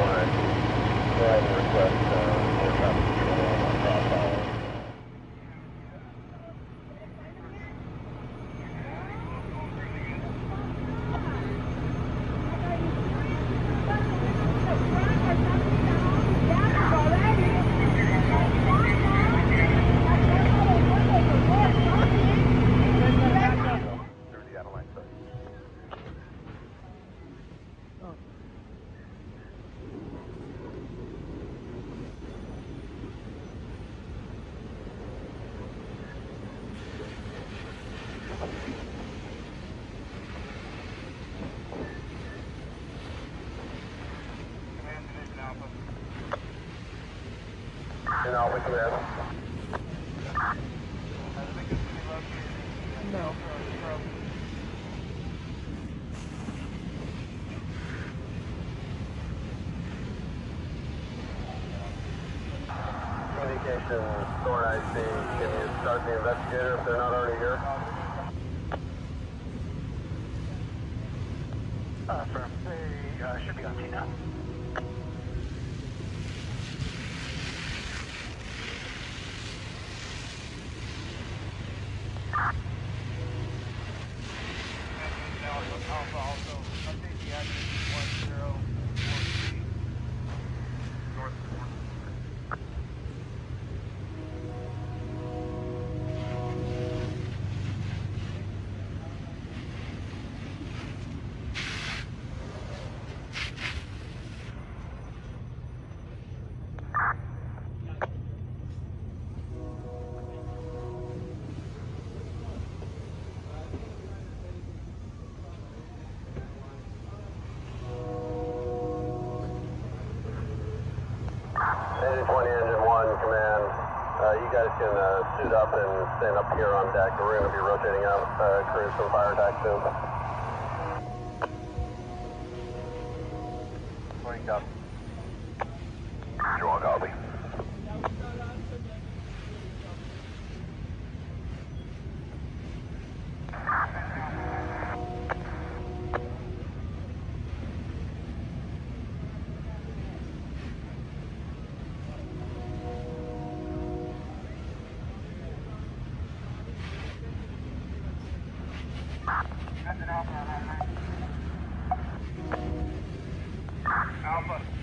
one, I request, uh, No. Communication, Thorn IC, can you start the investigator if they're not already here? Uh, firm. They uh, should be on scene now. You guys can uh, suit up and stand up here on deck. We're going to be rotating out uh, crews from fire attack soon. Wake up. Copper.